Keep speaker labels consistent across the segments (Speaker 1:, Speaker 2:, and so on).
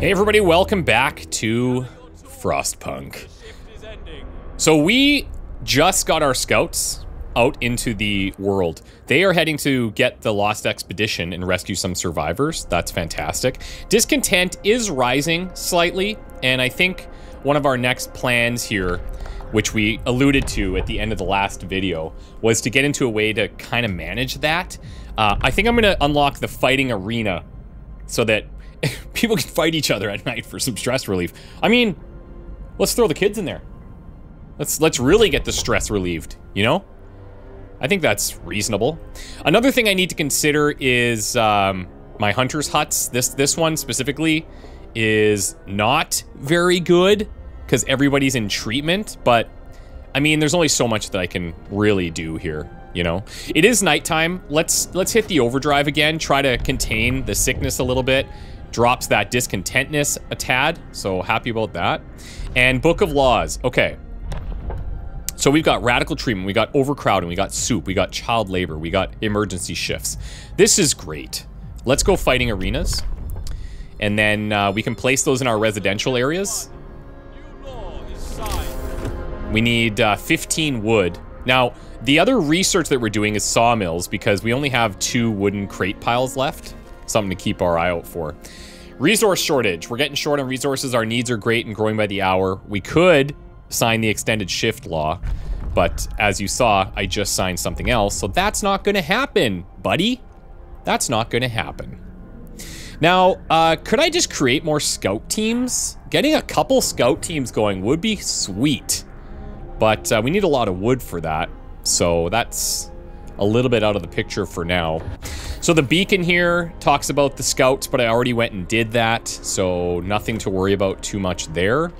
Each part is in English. Speaker 1: Hey everybody, welcome back to Frostpunk. So we just got our scouts out into the world. They are heading to get the Lost Expedition and rescue some survivors. That's fantastic. Discontent is rising slightly, and I think one of our next plans here, which we alluded to at the end of the last video, was to get into a way to kind of manage that. Uh, I think I'm going to unlock the fighting arena so that people can fight each other at night for some stress relief. I mean, let's throw the kids in there. Let's let's really get the stress relieved, you know? I think that's reasonable. Another thing I need to consider is um, my hunter's huts. This this one specifically is not very good because everybody's in treatment, but I mean, there's only so much that I can really do here, you know? It is nighttime. Let's let's hit the overdrive again, try to contain the sickness a little bit drops that discontentness a tad, so happy about that. And Book of Laws, okay. So we've got radical treatment, we got overcrowding, we got soup, we got child labor, we got emergency shifts. This is great. Let's go fighting arenas. And then uh, we can place those in our residential areas. We need uh, 15 wood. Now, the other research that we're doing is sawmills because we only have two wooden crate piles left something to keep our eye out for. Resource shortage. We're getting short on resources. Our needs are great and growing by the hour. We could sign the extended shift law, but as you saw, I just signed something else. So that's not going to happen, buddy. That's not going to happen. Now, uh, could I just create more scout teams? Getting a couple scout teams going would be sweet, but uh, we need a lot of wood for that. So that's a little bit out of the picture for now. So the beacon here talks about the scouts, but I already went and did that, so nothing to worry about too much there.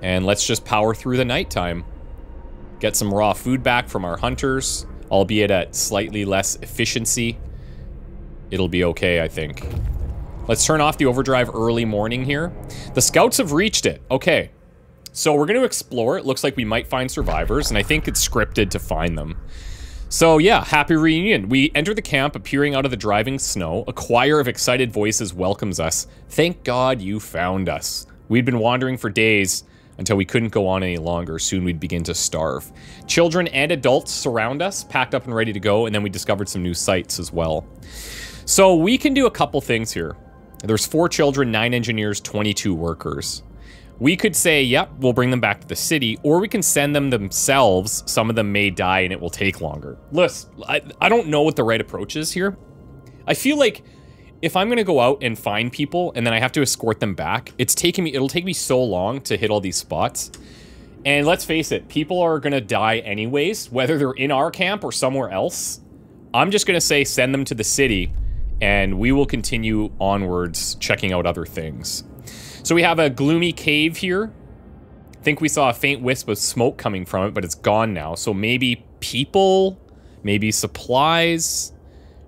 Speaker 1: And let's just power through the nighttime. Get some raw food back from our hunters, albeit at slightly less efficiency. It'll be okay, I think. Let's turn off the overdrive early morning here. The scouts have reached it. Okay. So we're going to explore. It looks like we might find survivors, and I think it's scripted to find them. So yeah, happy reunion. We enter the camp appearing out of the driving snow. A choir of excited voices welcomes us. Thank God you found us. We'd been wandering for days until we couldn't go on any longer. Soon we'd begin to starve. Children and adults surround us, packed up and ready to go, and then we discovered some new sites as well. So we can do a couple things here. There's four children, nine engineers, 22 workers. We could say, yep, we'll bring them back to the city, or we can send them themselves. Some of them may die and it will take longer. Listen, I, I don't know what the right approach is here. I feel like if I'm gonna go out and find people and then I have to escort them back, it's taking me, it'll take me so long to hit all these spots. And let's face it, people are gonna die anyways, whether they're in our camp or somewhere else. I'm just gonna say send them to the city and we will continue onwards checking out other things. So we have a gloomy cave here. I think we saw a faint wisp of smoke coming from it, but it's gone now. So maybe people, maybe supplies,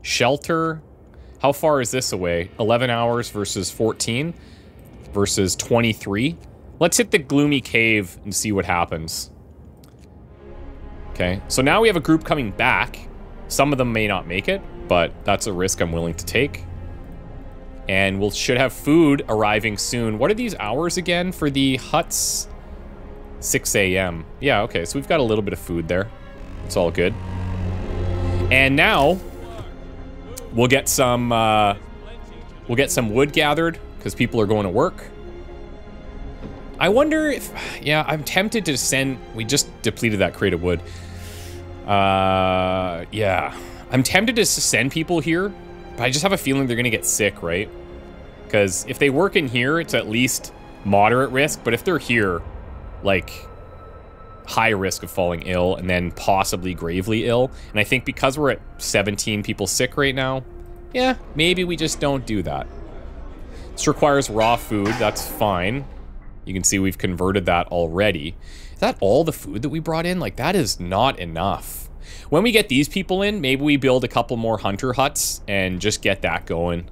Speaker 1: shelter. How far is this away? 11 hours versus 14 versus 23. Let's hit the gloomy cave and see what happens. Okay, so now we have a group coming back. Some of them may not make it, but that's a risk I'm willing to take and we'll should have food arriving soon. What are these hours again for the huts? 6 a.m. Yeah, okay, so we've got a little bit of food there. It's all good. And now, we'll get some, uh, we'll get some wood gathered, because people are going to work. I wonder if, yeah, I'm tempted to send, we just depleted that crate of wood. Uh, yeah. I'm tempted to send people here but I just have a feeling they're going to get sick, right? Because if they work in here, it's at least moderate risk. But if they're here, like, high risk of falling ill and then possibly gravely ill. And I think because we're at 17 people sick right now, yeah, maybe we just don't do that. This requires raw food. That's fine. You can see we've converted that already. Is that all the food that we brought in? Like, that is not enough. When we get these people in, maybe we build a couple more hunter huts and just get that going.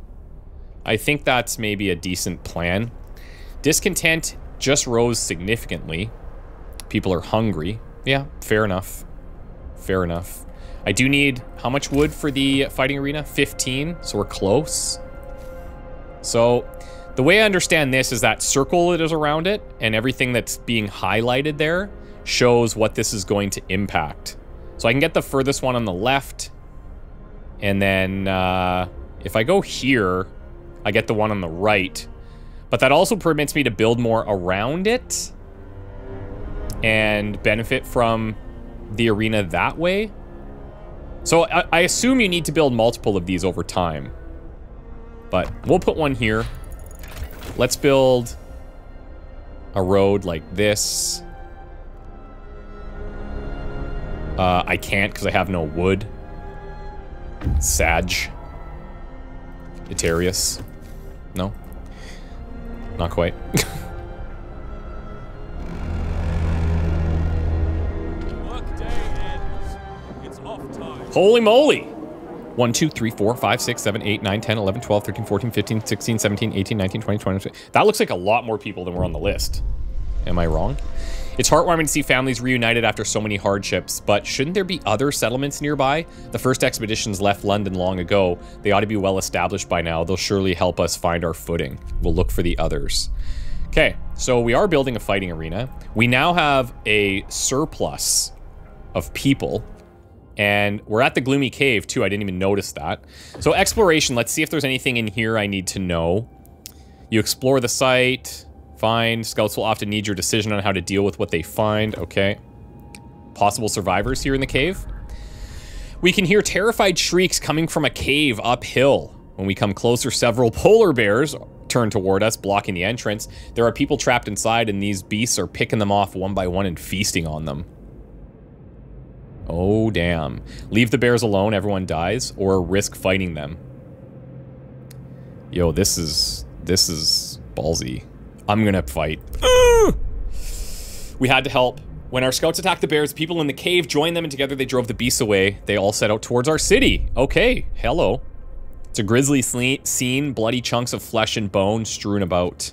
Speaker 1: I think that's maybe a decent plan. Discontent just rose significantly. People are hungry. Yeah, fair enough. Fair enough. I do need how much wood for the fighting arena? 15, so we're close. So the way I understand this is that circle that is around it and everything that's being highlighted there shows what this is going to impact. So I can get the furthest one on the left. And then uh, if I go here, I get the one on the right. But that also permits me to build more around it and benefit from the arena that way. So I, I assume you need to build multiple of these over time. But we'll put one here. Let's build a road like this. Uh, I can't because I have no wood. Sag. Eterius, No? Not quite. Holy moly! 1, 2, 3, 4, 5, 6, 7, 8, 9, 10, 11, 12, 13, 14, 15, 16, 17, 18, 19, 20, 20. That looks like a lot more people than were on the list. Am I wrong? It's heartwarming to see families reunited after so many hardships, but shouldn't there be other settlements nearby? The first expeditions left London long ago. They ought to be well established by now. They'll surely help us find our footing. We'll look for the others. Okay, so we are building a fighting arena. We now have a surplus of people. And we're at the Gloomy Cave too, I didn't even notice that. So exploration, let's see if there's anything in here I need to know. You explore the site, Fine. Scouts will often need your decision on how to deal with what they find. Okay. Possible survivors here in the cave. We can hear terrified shrieks coming from a cave uphill. When we come closer, several polar bears turn toward us, blocking the entrance. There are people trapped inside, and these beasts are picking them off one by one and feasting on them. Oh, damn. Leave the bears alone, everyone dies, or risk fighting them. Yo, this is... this is ballsy. I'm gonna fight. we had to help. When our scouts attacked the bears, people in the cave joined them and together they drove the beasts away. They all set out towards our city. Okay, hello. It's a grisly scene, bloody chunks of flesh and bone strewn about.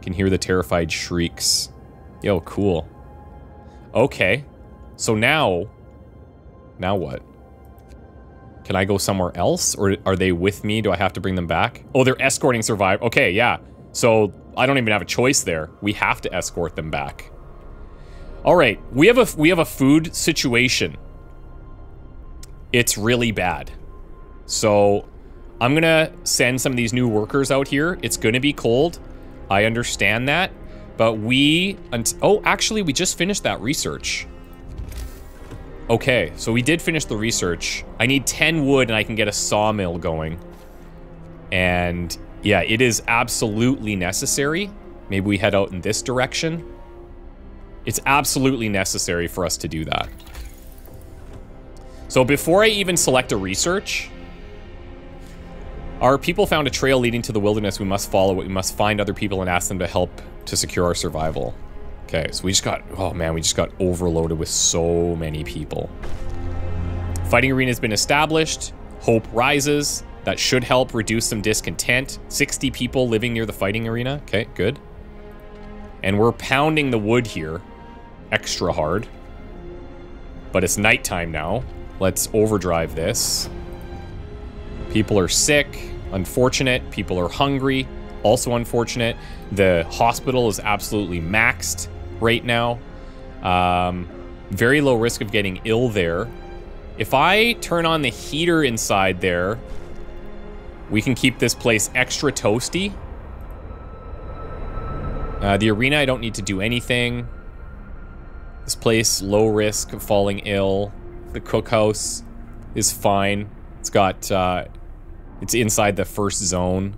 Speaker 1: can hear the terrified shrieks. Yo, cool. Okay. So now, now what? Can I go somewhere else or are they with me? Do I have to bring them back? Oh, they're escorting survive. Okay, yeah. So I don't even have a choice there. We have to escort them back. All right, we have a we have a food situation. It's really bad. So, I'm going to send some of these new workers out here. It's going to be cold. I understand that, but we oh, actually we just finished that research. Okay, so we did finish the research. I need 10 wood and I can get a sawmill going. And yeah, it is absolutely necessary. Maybe we head out in this direction. It's absolutely necessary for us to do that. So before I even select a research, our people found a trail leading to the wilderness. We must follow it. We must find other people and ask them to help to secure our survival. Okay, so we just got, oh man, we just got overloaded with so many people. Fighting arena has been established. Hope rises. That should help reduce some discontent. 60 people living near the fighting arena. Okay, good. And we're pounding the wood here extra hard. But it's nighttime now. Let's overdrive this. People are sick, unfortunate. People are hungry, also unfortunate. The hospital is absolutely maxed right now. Um, very low risk of getting ill there. If I turn on the heater inside there, we can keep this place extra toasty. Uh, the arena, I don't need to do anything. This place, low risk of falling ill. The cookhouse is fine. It's got, uh, it's inside the first zone.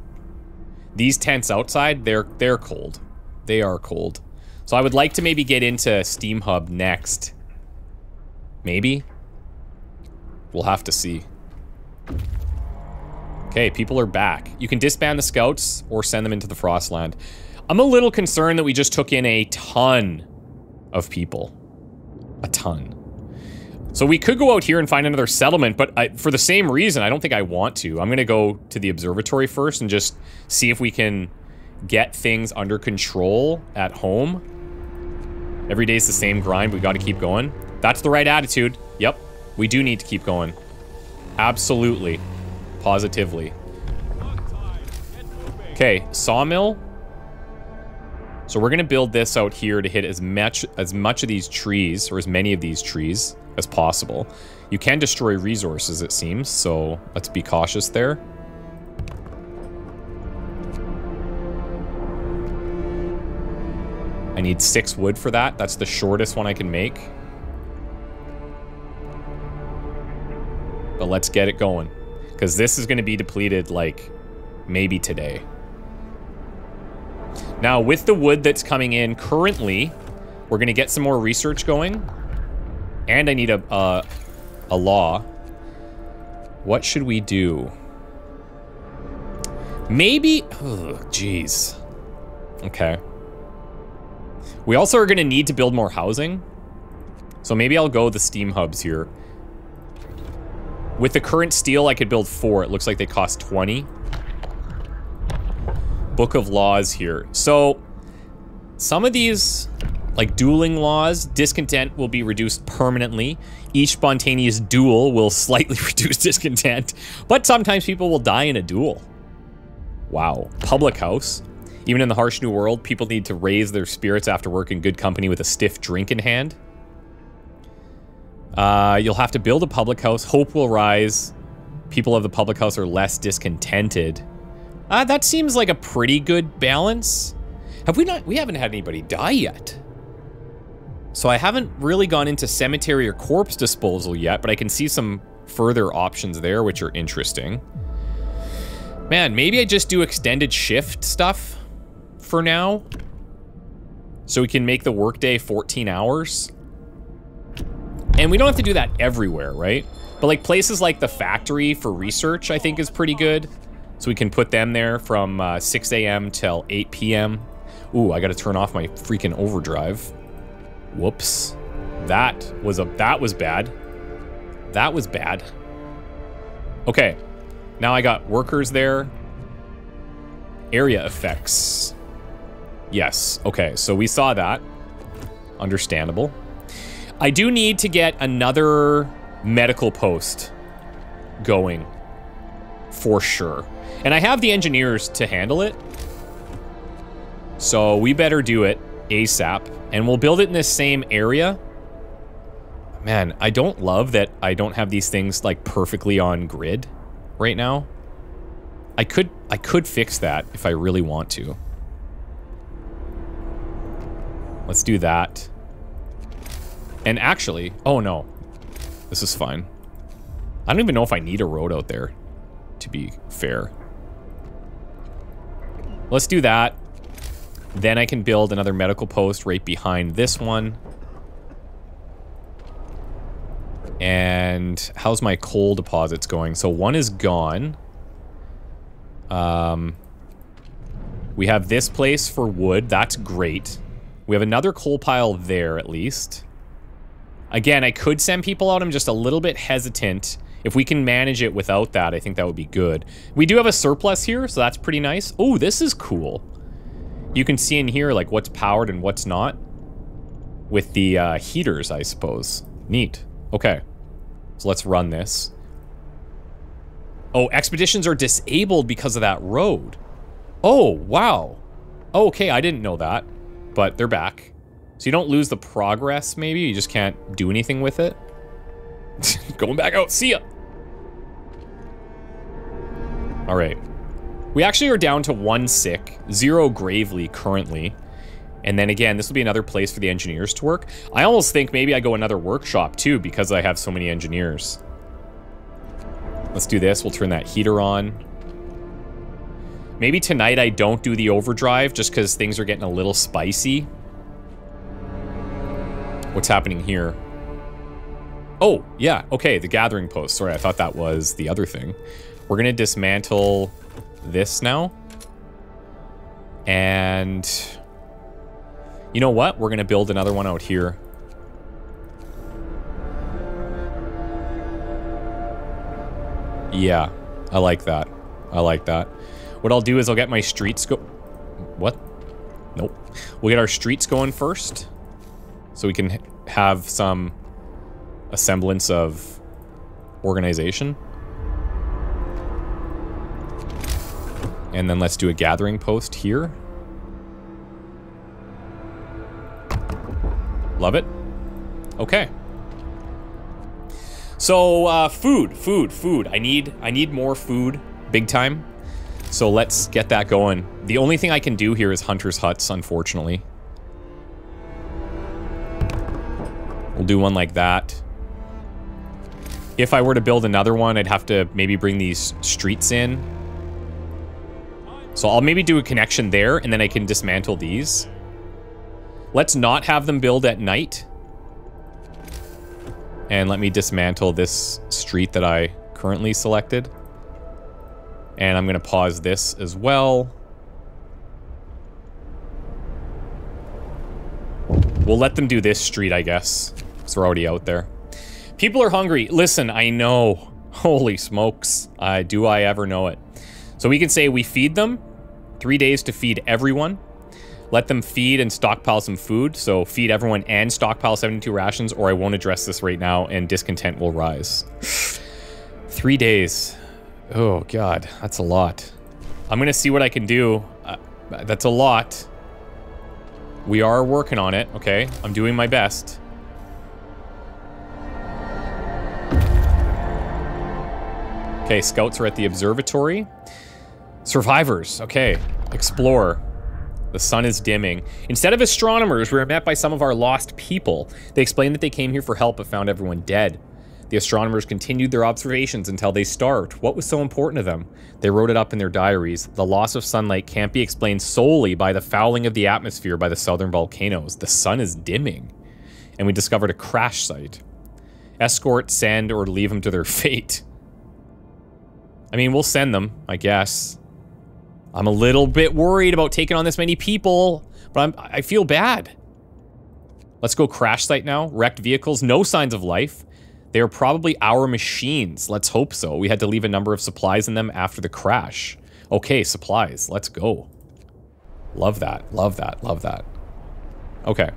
Speaker 1: These tents outside, they're, they're cold. They are cold. So I would like to maybe get into Steam Hub next. Maybe? We'll have to see. Okay, people are back. You can disband the scouts or send them into the Frostland. I'm a little concerned that we just took in a ton of people. A ton. So we could go out here and find another settlement, but I, for the same reason, I don't think I want to. I'm going to go to the observatory first and just see if we can get things under control at home. Every day's the same grind, we got to keep going. That's the right attitude. Yep, we do need to keep going. Absolutely positively. Okay, sawmill. So we're gonna build this out here to hit as much as much of these trees, or as many of these trees as possible. You can destroy resources, it seems, so let's be cautious there. I need six wood for that. That's the shortest one I can make. But let's get it going. Because this is going to be depleted, like, maybe today. Now, with the wood that's coming in currently, we're going to get some more research going. And I need a, a law. What should we do? Maybe... Jeez. okay. We also are going to need to build more housing. So maybe I'll go the steam hubs here. With the current steel, I could build four. It looks like they cost 20. Book of Laws here. So, some of these, like dueling laws, discontent will be reduced permanently. Each spontaneous duel will slightly reduce discontent, but sometimes people will die in a duel. Wow. Public house. Even in the harsh new world, people need to raise their spirits after work in good company with a stiff drink in hand. Uh, you'll have to build a public house. Hope will rise. People of the public house are less discontented. Uh, that seems like a pretty good balance. Have we not? We haven't had anybody die yet. So I haven't really gone into cemetery or corpse disposal yet, but I can see some further options there, which are interesting. Man, maybe I just do extended shift stuff for now. So we can make the workday 14 hours. And we don't have to do that everywhere, right? But like places like the factory for research, I think is pretty good. So we can put them there from uh, 6 a.m. till 8 p.m. Ooh, I gotta turn off my freaking overdrive. Whoops. That was a, that was bad. That was bad. Okay, now I got workers there. Area effects. Yes, okay, so we saw that. Understandable. I do need to get another medical post going for sure. And I have the engineers to handle it. So we better do it ASAP. And we'll build it in this same area. Man, I don't love that I don't have these things like perfectly on grid right now. I could I could fix that if I really want to. Let's do that. And actually, oh no, this is fine. I don't even know if I need a road out there, to be fair. Let's do that. Then I can build another medical post right behind this one. And how's my coal deposits going? So one is gone. Um, we have this place for wood. That's great. We have another coal pile there, at least. Again, I could send people out. I'm just a little bit hesitant. If we can manage it without that, I think that would be good. We do have a surplus here, so that's pretty nice. Oh, this is cool. You can see in here, like, what's powered and what's not. With the uh, heaters, I suppose. Neat. Okay. So let's run this. Oh, expeditions are disabled because of that road. Oh, wow. okay, I didn't know that. But they're back. So you don't lose the progress, maybe? You just can't do anything with it? Going back out. See ya! All right. We actually are down to one sick, zero gravely currently. And then again, this will be another place for the engineers to work. I almost think maybe I go another workshop too because I have so many engineers. Let's do this. We'll turn that heater on. Maybe tonight I don't do the overdrive just because things are getting a little spicy what's happening here. Oh, yeah, okay, the gathering post. Sorry, I thought that was the other thing. We're gonna dismantle this now. And you know what? We're gonna build another one out here. Yeah, I like that. I like that. What I'll do is I'll get my streets go- What? Nope. We'll get our streets going first so we can have some a semblance of organization. And then let's do a gathering post here. Love it. Okay. So uh, food, food, food. I need I need more food, big time. So let's get that going. The only thing I can do here is hunter's huts, unfortunately. We'll do one like that. If I were to build another one, I'd have to maybe bring these streets in. So I'll maybe do a connection there, and then I can dismantle these. Let's not have them build at night. And let me dismantle this street that I currently selected. And I'm going to pause this as well. We'll let them do this street, I guess because we're already out there. People are hungry. Listen, I know. Holy smokes. Uh, do I ever know it. So we can say we feed them. Three days to feed everyone. Let them feed and stockpile some food. So feed everyone and stockpile 72 rations, or I won't address this right now and discontent will rise. Three days. Oh, God. That's a lot. I'm going to see what I can do. Uh, that's a lot. We are working on it, okay? I'm doing my best. Okay, scouts are at the observatory. Survivors, okay. Explore. The sun is dimming. Instead of astronomers, we are met by some of our lost people. They explained that they came here for help but found everyone dead. The astronomers continued their observations until they starved. What was so important to them? They wrote it up in their diaries. The loss of sunlight can't be explained solely by the fouling of the atmosphere by the southern volcanoes. The sun is dimming. And we discovered a crash site. Escort, send, or leave them to their fate. I mean, we'll send them, I guess. I'm a little bit worried about taking on this many people, but I'm, I feel bad. Let's go crash site now. Wrecked vehicles, no signs of life. They are probably our machines. Let's hope so. We had to leave a number of supplies in them after the crash. Okay, supplies. Let's go. Love that. Love that. Love that. Okay.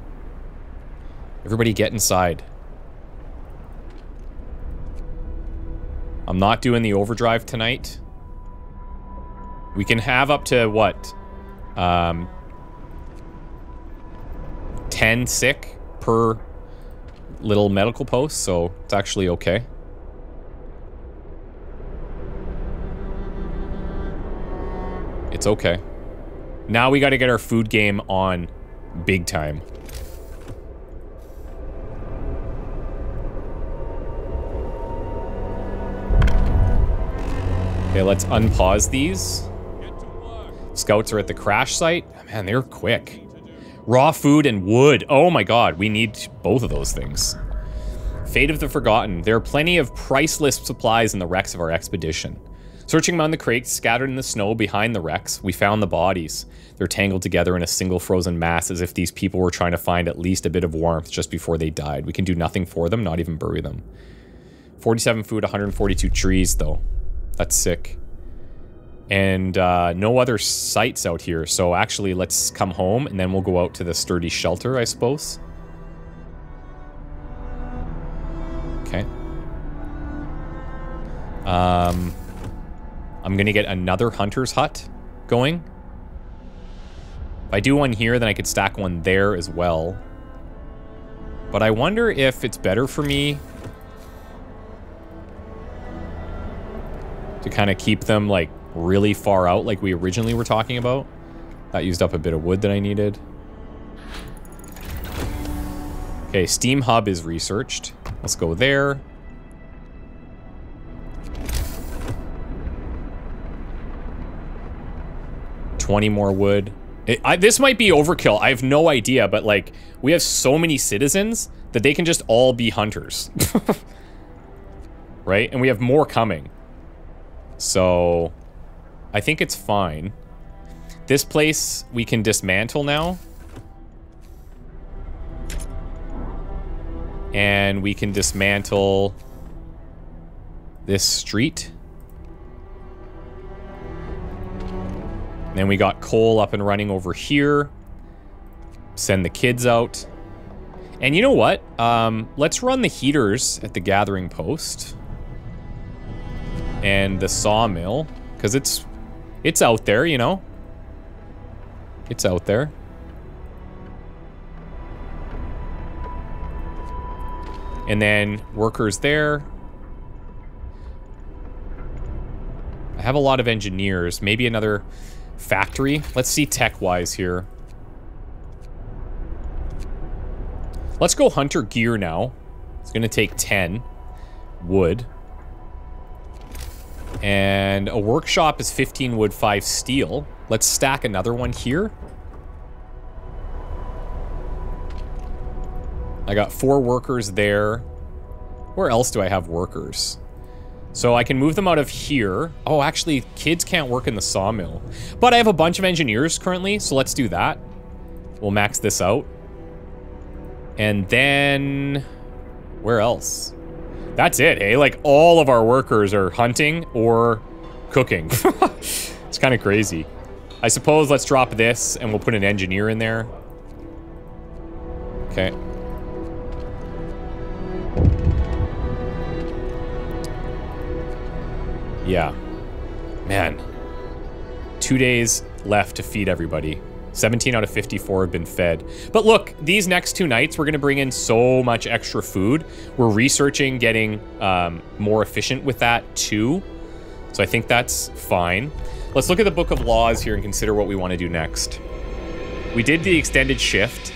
Speaker 1: Everybody get inside. I'm not doing the overdrive tonight. We can have up to, what, um, 10 sick per little medical post, so it's actually okay. It's okay. Now we got to get our food game on big time. Okay, let's unpause these. Scouts are at the crash site. Man, they're quick. Raw food and wood. Oh my god, we need both of those things. Fate of the Forgotten. There are plenty of priceless supplies in the wrecks of our expedition. Searching among the crates scattered in the snow behind the wrecks, we found the bodies. They're tangled together in a single frozen mass as if these people were trying to find at least a bit of warmth just before they died. We can do nothing for them, not even bury them. 47 food, 142 trees, though. That's sick. And uh, no other sites out here, so actually let's come home and then we'll go out to the sturdy shelter, I suppose. Okay. Um, I'm gonna get another hunter's hut going. If I do one here, then I could stack one there as well. But I wonder if it's better for me to kind of keep them like really far out like we originally were talking about. That used up a bit of wood that I needed. Okay, Steam Hub is researched. Let's go there. Twenty more wood. It, I, this might be overkill. I have no idea, but like we have so many citizens that they can just all be hunters, right? And we have more coming. So I think it's fine. This place we can dismantle now. And we can dismantle this street. then we got coal up and running over here. Send the kids out. And you know what? Um, let's run the heaters at the gathering post and the sawmill, because it's it's out there, you know. It's out there. And then workers there. I have a lot of engineers. Maybe another factory. Let's see tech-wise here. Let's go hunter gear now. It's going to take 10 wood. And a workshop is 15 wood, 5 steel. Let's stack another one here. I got four workers there. Where else do I have workers? So I can move them out of here. Oh, actually, kids can't work in the sawmill. But I have a bunch of engineers currently, so let's do that. We'll max this out. And then... Where else? that's it, hey? Like, all of our workers are hunting or cooking. it's kind of crazy. I suppose let's drop this and we'll put an engineer in there. Okay. Yeah. Man. Two days left to feed everybody. 17 out of 54 have been fed. But look, these next two nights, we're going to bring in so much extra food. We're researching getting um, more efficient with that too. So I think that's fine. Let's look at the Book of Laws here and consider what we want to do next. We did the extended shift.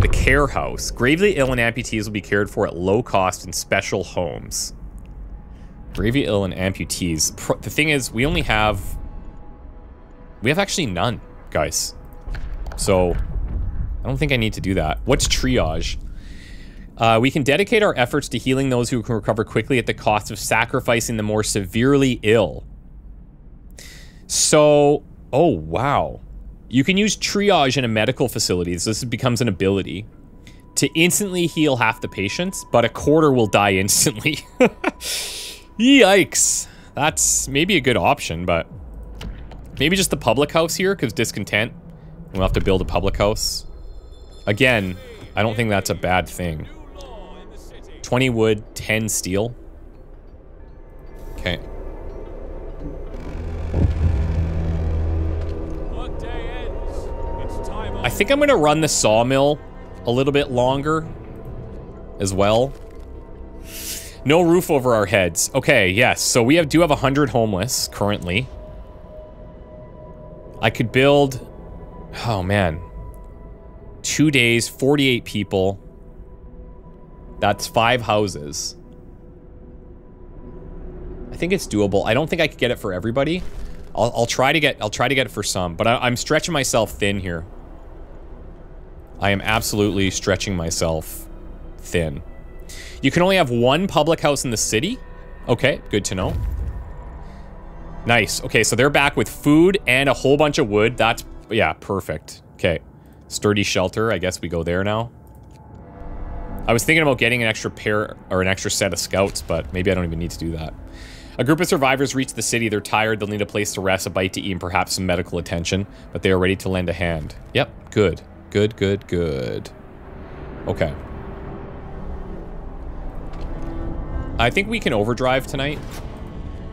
Speaker 1: The care house. Gravely ill and amputees will be cared for at low cost in special homes. Gravely ill and amputees. the thing is, we only have we have actually none, guys. So, I don't think I need to do that. What's triage? Uh, we can dedicate our efforts to healing those who can recover quickly at the cost of sacrificing the more severely ill. So, oh wow. You can use triage in a medical facility. So this becomes an ability to instantly heal half the patients, but a quarter will die instantly. Yikes. That's maybe a good option, but Maybe just the public house here, because discontent. We'll have to build a public house. Again, I don't think that's a bad thing. 20 wood, 10 steel. Okay. I think I'm going to run the sawmill a little bit longer as well. No roof over our heads. Okay, yes. So we have do have 100 homeless currently. I could build, oh man, two days, 48 people. That's five houses. I think it's doable. I don't think I could get it for everybody. I'll, I'll try to get, I'll try to get it for some, but I, I'm stretching myself thin here. I am absolutely stretching myself thin. You can only have one public house in the city. Okay, good to know. Nice. Okay, so they're back with food and a whole bunch of wood. That's, yeah, perfect. Okay. Sturdy shelter. I guess we go there now. I was thinking about getting an extra pair or an extra set of scouts, but maybe I don't even need to do that. A group of survivors reach the city. They're tired. They'll need a place to rest, a bite to eat, and perhaps some medical attention, but they are ready to lend a hand. Yep, good. Good, good, good. Okay. I think we can overdrive tonight.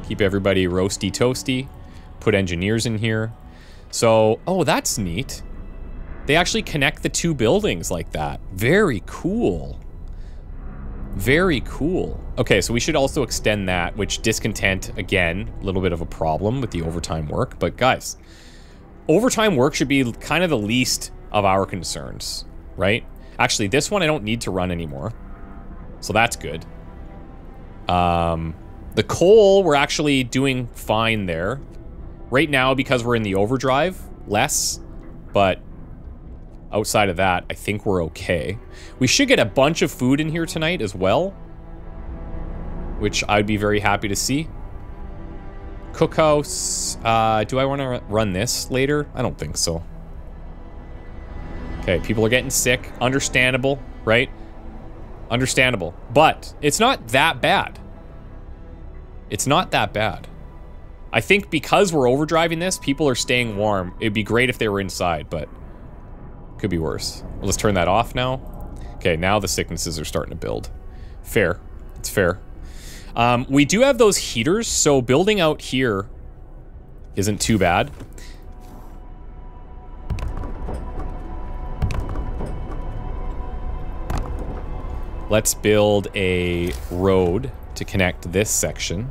Speaker 1: Keep everybody roasty toasty. Put engineers in here. So, oh, that's neat. They actually connect the two buildings like that. Very cool. Very cool. Okay, so we should also extend that, which discontent, again, a little bit of a problem with the overtime work. But guys, overtime work should be kind of the least of our concerns, right? Actually, this one I don't need to run anymore. So that's good. Um, the coal, we're actually doing fine there. Right now, because we're in the overdrive, less, but outside of that, I think we're okay. We should get a bunch of food in here tonight as well, which I'd be very happy to see. Cookhouse, uh, do I want to run this later? I don't think so. Okay, people are getting sick. Understandable, right? Understandable. But it's not that bad. It's not that bad. I think because we're overdriving this, people are staying warm. It'd be great if they were inside, but could be worse. Let's turn that off now. Okay, now the sicknesses are starting to build. Fair. It's fair. Um, we do have those heaters, so building out here isn't too bad. Let's build a road to connect this section.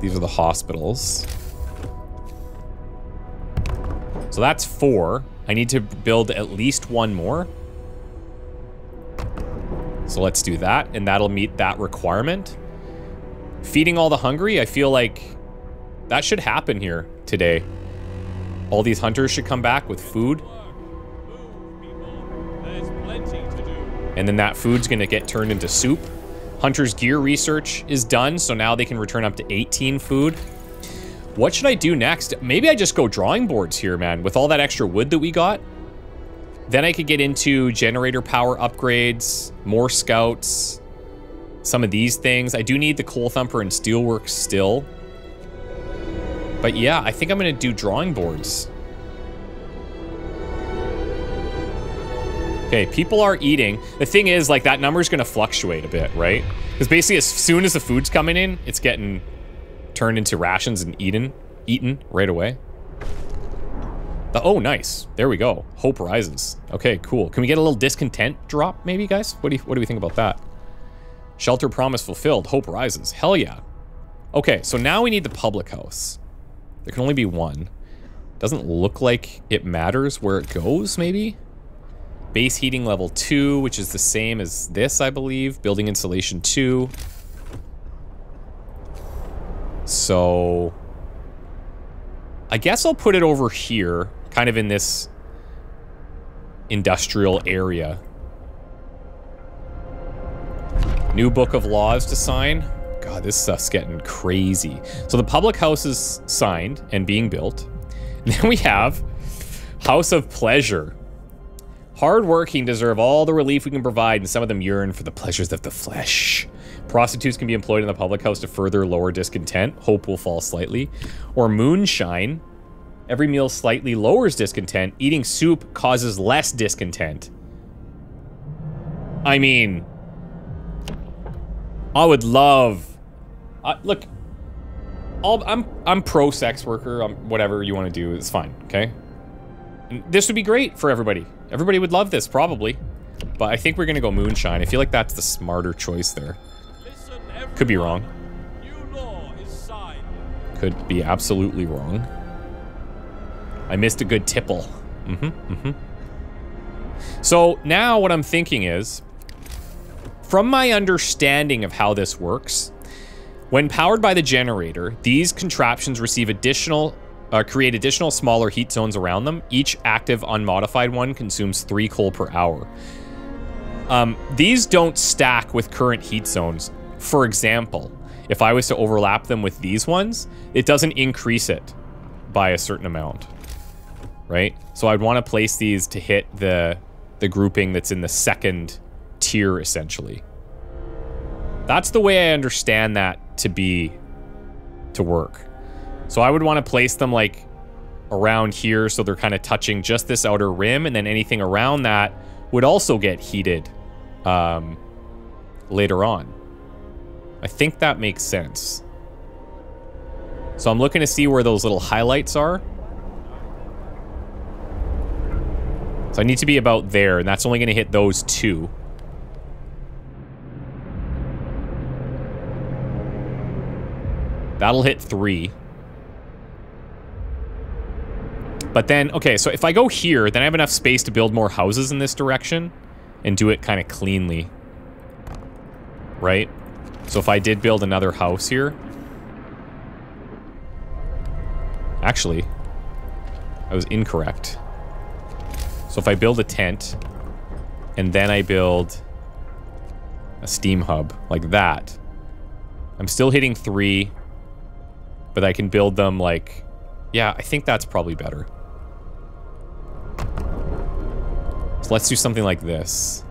Speaker 1: These are the hospitals. So that's four. I need to build at least one more. So let's do that, and that'll meet that requirement. Feeding all the hungry, I feel like that should happen here today. All these hunters should come back with food. and then that food's gonna get turned into soup. Hunter's gear research is done, so now they can return up to 18 food. What should I do next? Maybe I just go drawing boards here, man, with all that extra wood that we got. Then I could get into generator power upgrades, more scouts, some of these things. I do need the coal thumper and steelworks still. But yeah, I think I'm gonna do drawing boards. Okay, people are eating. The thing is, like, that number's gonna fluctuate a bit, right? Because basically, as soon as the food's coming in, it's getting turned into rations and eaten, eaten right away. The, oh, nice. There we go. Hope rises. Okay, cool. Can we get a little discontent drop, maybe, guys? What do you, what do we think about that? Shelter promise fulfilled. Hope rises. Hell yeah. Okay, so now we need the public house. There can only be one. Doesn't look like it matters where it goes, maybe? Base heating level 2, which is the same as this, I believe. Building insulation 2. So... I guess I'll put it over here, kind of in this industrial area. New book of laws to sign. God, this stuff's getting crazy. So the public house is signed and being built. And then we have House of Pleasure. Hardworking deserve all the relief we can provide, and some of them yearn for the pleasures of the flesh. Prostitutes can be employed in the public house to further lower discontent. Hope will fall slightly. Or moonshine. Every meal slightly lowers discontent. Eating soup causes less discontent. I mean, I would love. Uh, look, I'll, I'm I'm pro sex worker. I'm, whatever you want to do, it's fine. Okay. And this would be great for everybody. Everybody would love this, probably. But I think we're gonna go Moonshine. I feel like that's the smarter choice there. Listen, Could be wrong. Could be absolutely wrong. I missed a good tipple. Mm-hmm, mm-hmm. So now what I'm thinking is, from my understanding of how this works, when powered by the generator, these contraptions receive additional uh, create additional smaller heat zones around them. Each active unmodified one consumes three coal per hour. Um, these don't stack with current heat zones. For example, if I was to overlap them with these ones, it doesn't increase it by a certain amount, right? So I'd want to place these to hit the the grouping that's in the second tier, essentially. That's the way I understand that to be to work. So I would want to place them like around here so they're kind of touching just this outer rim and then anything around that would also get heated um, later on. I think that makes sense. So I'm looking to see where those little highlights are. So I need to be about there, and that's only going to hit those two. That'll hit three. But then, okay, so if I go here, then I have enough space to build more houses in this direction and do it kind of cleanly. Right? So if I did build another house here... Actually, I was incorrect. So if I build a tent, and then I build a steam hub, like that, I'm still hitting three, but I can build them like... Yeah, I think that's probably better. let's do something like this.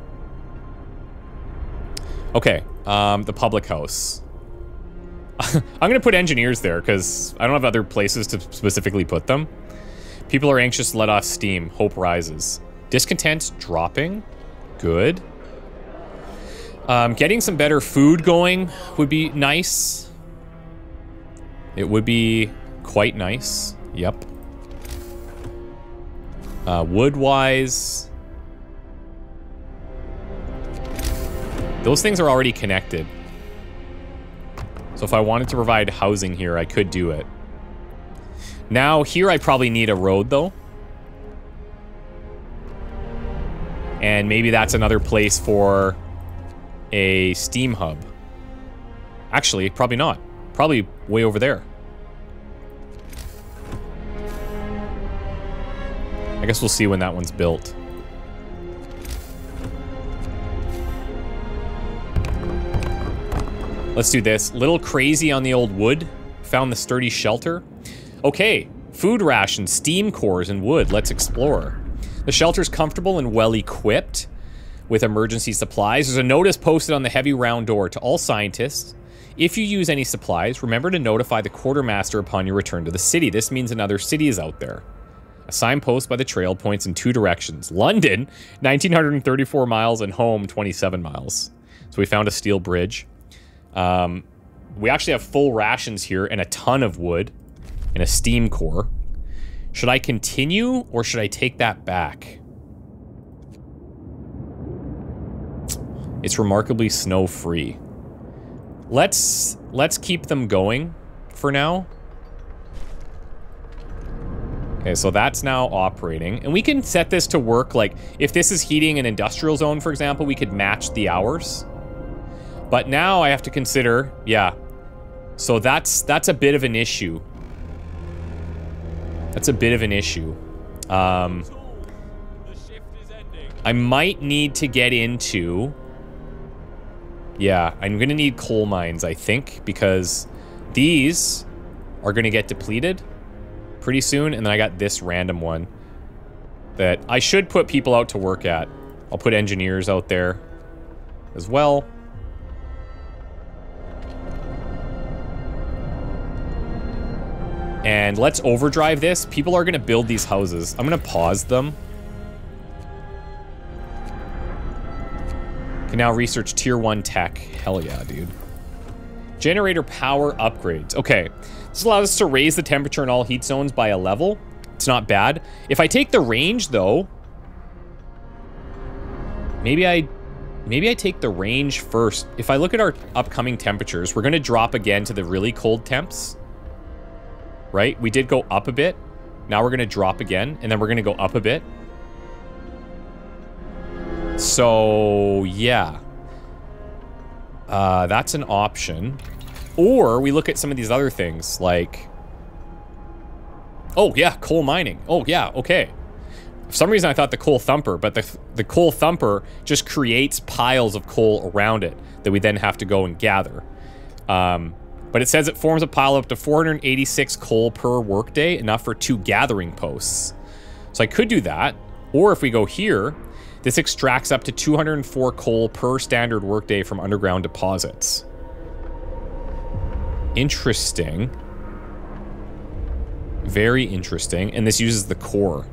Speaker 1: Okay, um, the public house. I'm gonna put engineers there because I don't have other places to specifically put them. People are anxious to let off steam. Hope rises. Discontent dropping. Good. Um, getting some better food going would be nice. It would be quite nice. Yep. Uh, Wood-wise, Those things are already connected. So if I wanted to provide housing here, I could do it. Now, here I probably need a road, though. And maybe that's another place for a steam hub. Actually, probably not. Probably way over there. I guess we'll see when that one's built. Let's do this. Little crazy on the old wood. Found the sturdy shelter. Okay, food rations, steam cores, and wood. Let's explore. The shelter's comfortable and well equipped with emergency supplies. There's a notice posted on the heavy round door to all scientists. If you use any supplies, remember to notify the quartermaster upon your return to the city. This means another city is out there. A signpost by the trail points in two directions. London, 1,934 miles, and home, 27 miles. So we found a steel bridge. Um, we actually have full rations here and a ton of wood and a steam core. Should I continue or should I take that back? It's remarkably snow-free. Let's let's keep them going for now. Okay, so that's now operating. And we can set this to work, like, if this is heating an industrial zone, for example, we could match the hours. But now I have to consider, yeah. So that's that's a bit of an issue. That's a bit of an issue. Um, I might need to get into... Yeah, I'm going to need coal mines, I think, because these are going to get depleted pretty soon. And then I got this random one that I should put people out to work at. I'll put engineers out there as well. And let's overdrive this. People are gonna build these houses. I'm gonna pause them. Can now research tier one tech. Hell yeah, dude. Generator power upgrades. Okay, this allows us to raise the temperature in all heat zones by a level. It's not bad. If I take the range though, maybe I Maybe I take the range first. If I look at our upcoming temperatures, we're going to drop again to the really cold temps right? We did go up a bit. Now we're going to drop again, and then we're going to go up a bit. So, yeah. Uh, that's an option. Or we look at some of these other things, like... Oh, yeah, coal mining. Oh, yeah, okay. For some reason, I thought the coal thumper, but the, the coal thumper just creates piles of coal around it that we then have to go and gather. Um, but it says it forms a pile up to 486 coal per workday, enough for two gathering posts. So I could do that. Or if we go here, this extracts up to 204 coal per standard workday from underground deposits. Interesting. Very interesting. And this uses the core.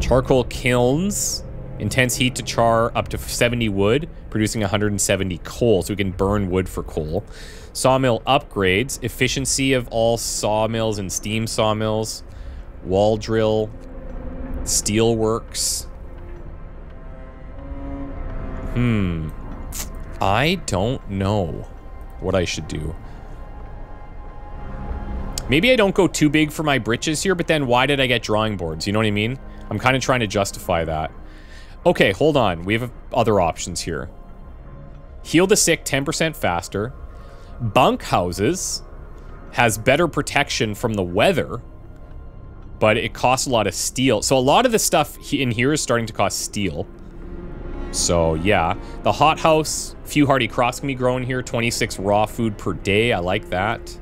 Speaker 1: Charcoal kilns. Intense heat to char up to 70 wood, producing 170 coal, so we can burn wood for coal. Sawmill upgrades, efficiency of all sawmills and steam sawmills, wall drill, steelworks. Hmm. I don't know what I should do. Maybe I don't go too big for my britches here, but then why did I get drawing boards? You know what I mean? I'm kind of trying to justify that. Okay, hold on. We have other options here. Heal the sick 10% faster. Bunkhouses has better protection from the weather, but it costs a lot of steel. So a lot of the stuff in here is starting to cost steel. So yeah, the hothouse, few hardy crops can be grown here, 26 raw food per day, I like that.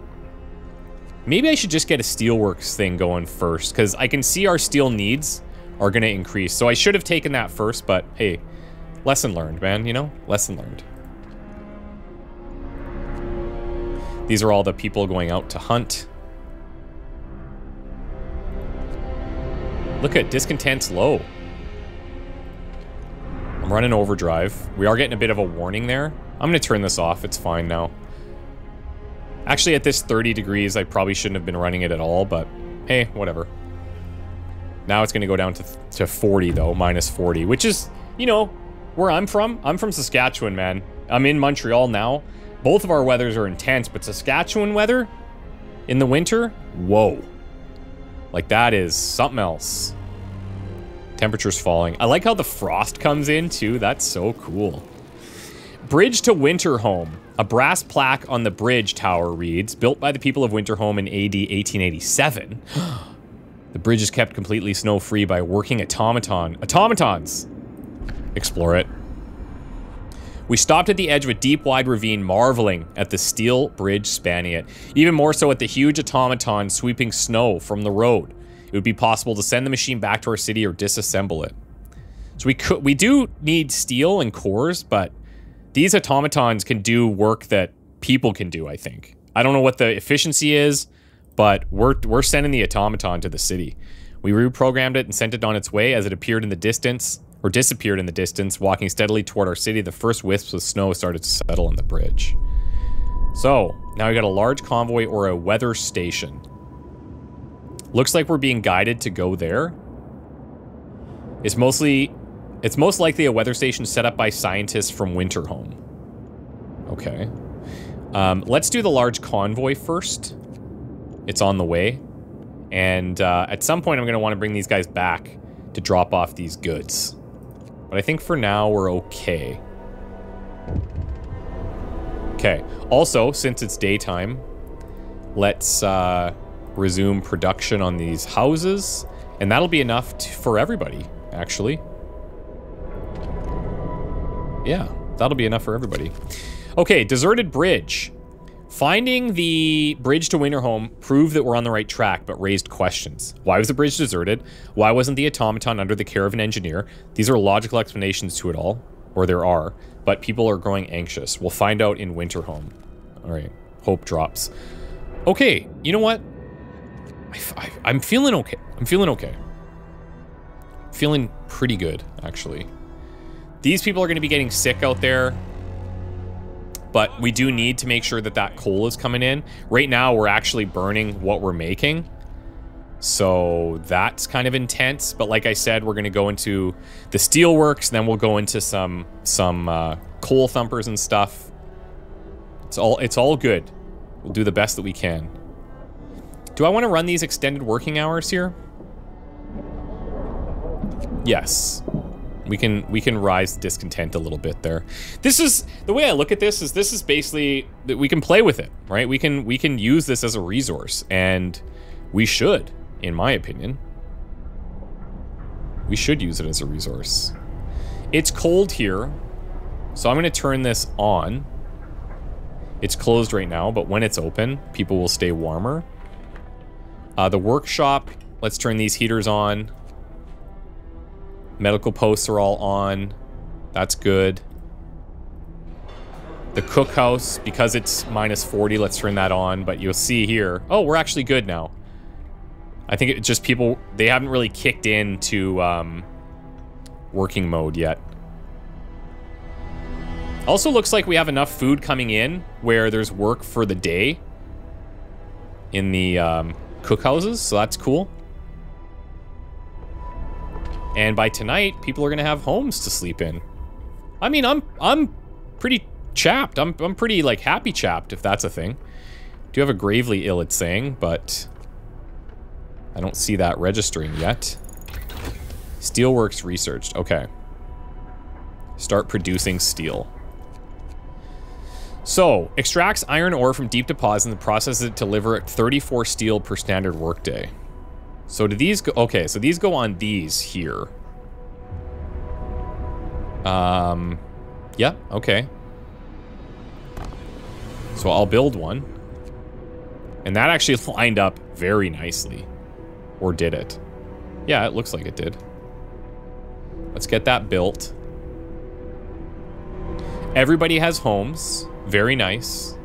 Speaker 1: Maybe I should just get a steelworks thing going first, because I can see our steel needs are going to increase. So I should have taken that first, but hey, lesson learned, man, you know? Lesson learned. These are all the people going out to hunt. Look at discontent's low. I'm running overdrive. We are getting a bit of a warning there. I'm going to turn this off. It's fine now. Actually, at this 30 degrees, I probably shouldn't have been running it at all, but hey, whatever. Now it's going to go down to, to 40, though, minus 40, which is, you know, where I'm from. I'm from Saskatchewan, man. I'm in Montreal now. Both of our weathers are intense, but Saskatchewan weather in the winter, whoa. Like, that is something else. Temperature's falling. I like how the frost comes in, too. That's so cool. Bridge to Winterhome. A brass plaque on the bridge tower reads, built by the people of Winterhome in AD 1887. The bridge is kept completely snow-free by working automaton- automatons! Explore it. We stopped at the edge of a deep, wide ravine, marveling at the steel bridge spanning it, even more so at the huge automaton sweeping snow from the road. It would be possible to send the machine back to our city or disassemble it. So we could, we do need steel and cores, but these automatons can do work that people can do, I think. I don't know what the efficiency is. But we're, we're sending the automaton to the city. We reprogrammed it and sent it on its way as it appeared in the distance, or disappeared in the distance, walking steadily toward our city. The first wisps of snow started to settle on the bridge. So, now we got a large convoy or a weather station. Looks like we're being guided to go there. It's mostly, it's most likely a weather station set up by scientists from Winterhome. Okay. Um, let's do the large convoy first. It's on the way. And uh, at some point, I'm going to want to bring these guys back to drop off these goods. But I think for now, we're okay. Okay. Also, since it's daytime, let's uh, resume production on these houses. And that'll be enough to, for everybody, actually. Yeah, that'll be enough for everybody. Okay, deserted bridge. Finding the bridge to Winterhome proved that we're on the right track, but raised questions. Why was the bridge deserted? Why wasn't the automaton under the care of an engineer? These are logical explanations to it all, or there are, but people are growing anxious. We'll find out in Winterhome. All right, hope drops. Okay, you know what? I, am feeling okay. I'm feeling okay. Feeling pretty good, actually. These people are going to be getting sick out there but we do need to make sure that that coal is coming in. Right now, we're actually burning what we're making. So that's kind of intense. But like I said, we're going to go into the steelworks, then we'll go into some some uh, coal thumpers and stuff. It's all it's all good. We'll do the best that we can. Do I want to run these extended working hours here? Yes. We can we can rise discontent a little bit there. This is the way I look at this is this is basically that we can play with it, right? We can we can use this as a resource, and we should, in my opinion. We should use it as a resource. It's cold here, so I'm gonna turn this on. It's closed right now, but when it's open, people will stay warmer. Uh, the workshop, let's turn these heaters on. Medical posts are all on. That's good. The cookhouse, because it's minus 40, let's turn that on. But you'll see here. Oh, we're actually good now. I think it's just people, they haven't really kicked into um, working mode yet. Also looks like we have enough food coming in where there's work for the day in the um, cookhouses, so that's cool. And by tonight, people are gonna have homes to sleep in. I mean, I'm I'm pretty chapped. I'm I'm pretty like happy chapped if that's a thing. Do have a gravely ill it's saying, but I don't see that registering yet. Steelworks researched. Okay. Start producing steel. So, extracts iron ore from deep deposits and processes it to deliver 34 steel per standard workday. So do these go, okay, so these go on these here. Um, yeah, okay. So I'll build one. And that actually lined up very nicely. Or did it? Yeah, it looks like it did. Let's get that built. Everybody has homes. Very nice.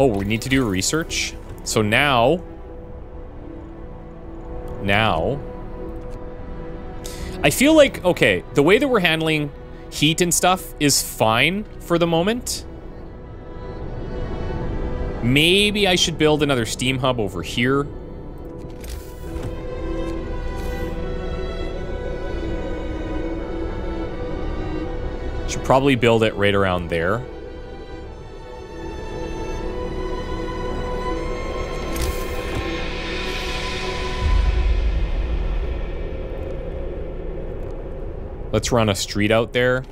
Speaker 1: Oh, we need to do research. So now now. I feel like, okay, the way that we're handling heat and stuff is fine for the moment. Maybe I should build another steam hub over here. Should probably build it right around there. Let's run a street out there.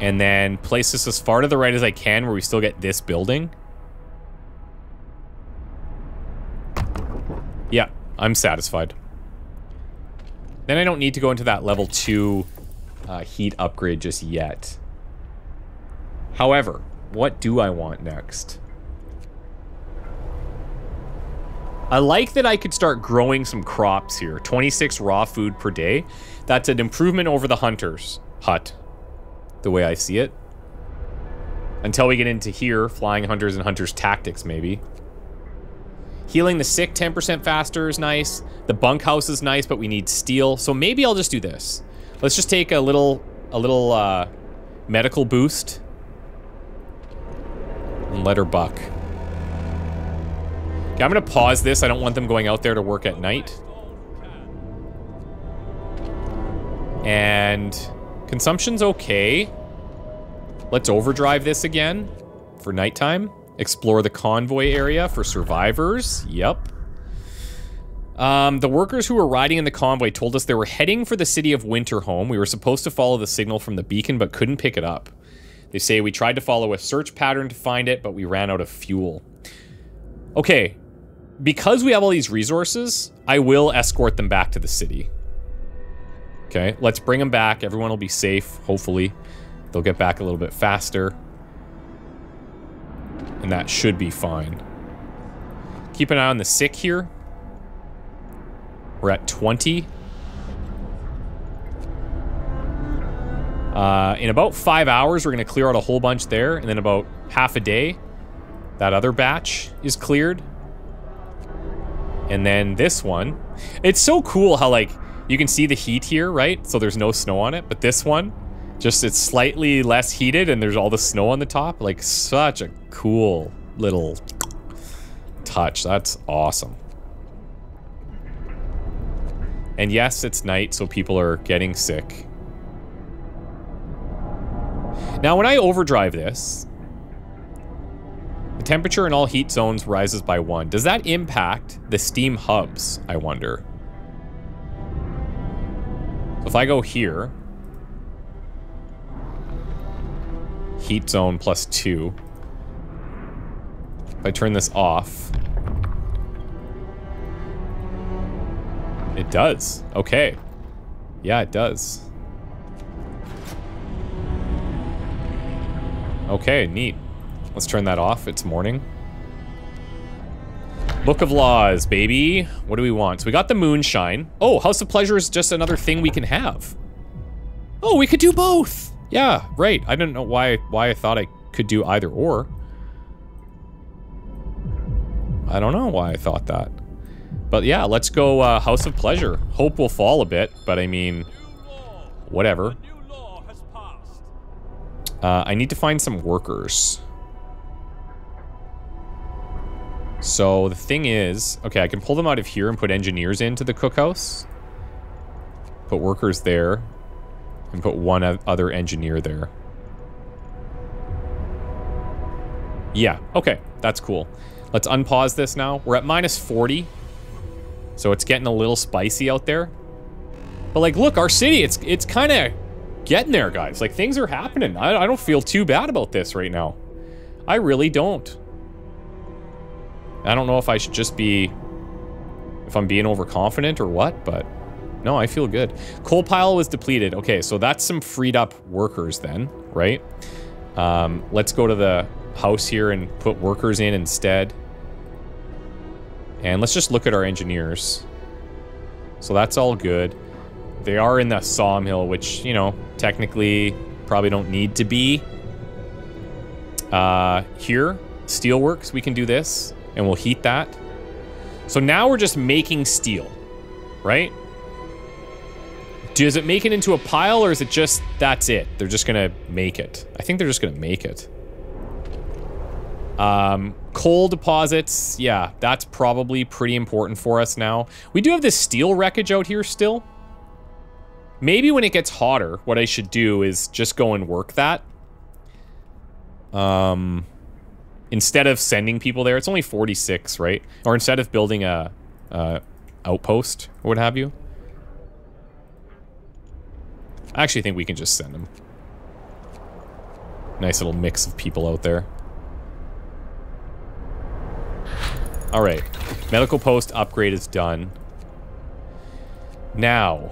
Speaker 1: And then place this as far to the right as I can where we still get this building. Yeah, I'm satisfied. Then I don't need to go into that level 2 uh, heat upgrade just yet. However, what do I want next? I like that I could start growing some crops here. 26 raw food per day. That's an improvement over the hunter's hut, the way I see it. Until we get into here, flying hunters and hunters tactics, maybe. Healing the sick 10% faster is nice. The bunkhouse is nice, but we need steel. So maybe I'll just do this. Let's just take a little, a little uh, medical boost. And let her buck. Okay, I'm gonna pause this. I don't want them going out there to work at night. And consumption's okay. Let's overdrive this again for nighttime. Explore the convoy area for survivors. Yep. Um, the workers who were riding in the convoy told us they were heading for the city of Winterhome. We were supposed to follow the signal from the beacon, but couldn't pick it up. They say we tried to follow a search pattern to find it, but we ran out of fuel. Okay, because we have all these resources, I will escort them back to the city. Okay, let's bring them back. Everyone will be safe, hopefully. They'll get back a little bit faster. And that should be fine. Keep an eye on the sick here. We're at 20. Uh, in about five hours, we're going to clear out a whole bunch there. And then about half a day, that other batch is cleared. And then this one. It's so cool how, like, you can see the heat here, right? So there's no snow on it. But this one, just it's slightly less heated and there's all the snow on the top. Like, such a cool little touch. That's awesome. And yes, it's night, so people are getting sick. Now, when I overdrive this, the temperature in all heat zones rises by one. Does that impact the steam hubs, I wonder? So if I go here, heat zone plus two. If I turn this off, it does. Okay. Yeah, it does. Okay, neat. Let's turn that off. It's morning. Book of Laws, baby. What do we want? So we got the moonshine. Oh, House of Pleasure is just another thing we can have. Oh, we could do both. Yeah, right. I didn't know why why I thought I could do either or. I don't know why I thought that. But yeah, let's go uh, House of Pleasure. Hope will fall a bit, but I mean, whatever. Uh, I need to find some workers. So the thing is, okay, I can pull them out of here and put engineers into the cookhouse. Put workers there. And put one other engineer there. Yeah, okay, that's cool. Let's unpause this now. We're at minus 40. So it's getting a little spicy out there. But like, look, our city, it's it's kind of getting there, guys. Like, things are happening. I, I don't feel too bad about this right now. I really don't. I don't know if I should just be, if I'm being overconfident or what, but no, I feel good. Coal pile was depleted. Okay, so that's some freed up workers then, right? Um, let's go to the house here and put workers in instead. And let's just look at our engineers. So that's all good. They are in the sawmill, which, you know, technically probably don't need to be. Uh, here, steelworks, we can do this and we'll heat that. So now we're just making steel, right? Does it make it into a pile or is it just, that's it? They're just gonna make it. I think they're just gonna make it. Um, coal deposits, yeah, that's probably pretty important for us now. We do have this steel wreckage out here still. Maybe when it gets hotter, what I should do is just go and work that. Um, instead of sending people there, it's only 46, right? Or instead of building a, a outpost or what have you. I actually think we can just send them. Nice little mix of people out there. Alright. Medical post upgrade is done. Now,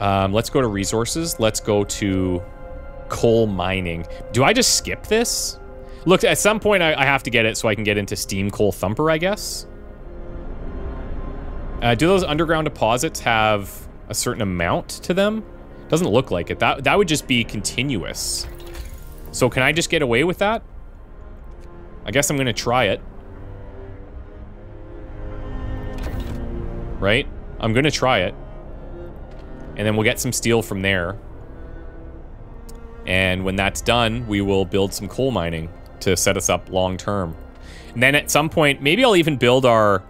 Speaker 1: um, let's go to resources. Let's go to coal mining. Do I just skip this? Look, at some point I, I, have to get it so I can get into Steam Coal Thumper, I guess. Uh, do those underground deposits have a certain amount to them? Doesn't look like it. That, that would just be continuous. So can I just get away with that? I guess I'm gonna try it. Right? I'm gonna try it. And then we'll get some steel from there. And when that's done, we will build some coal mining to set us up long term. And then at some point, maybe I'll even build our,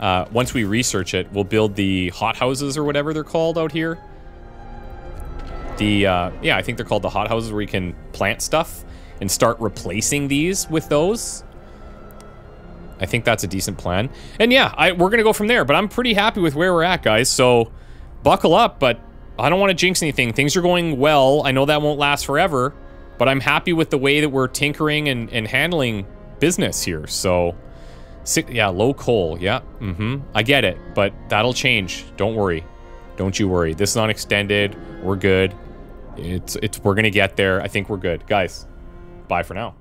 Speaker 1: uh, once we research it, we'll build the hothouses or whatever they're called out here. The, uh, yeah, I think they're called the hothouses where you can plant stuff and start replacing these with those. I think that's a decent plan. And yeah, I, we're going to go from there, but I'm pretty happy with where we're at, guys. So buckle up, but I don't want to jinx anything. Things are going well. I know that won't last forever. But I'm happy with the way that we're tinkering and, and handling business here. So, yeah, low coal. Yeah, mm-hmm. I get it, but that'll change. Don't worry. Don't you worry. This is not extended. We're good. It's it's we're gonna get there. I think we're good, guys. Bye for now.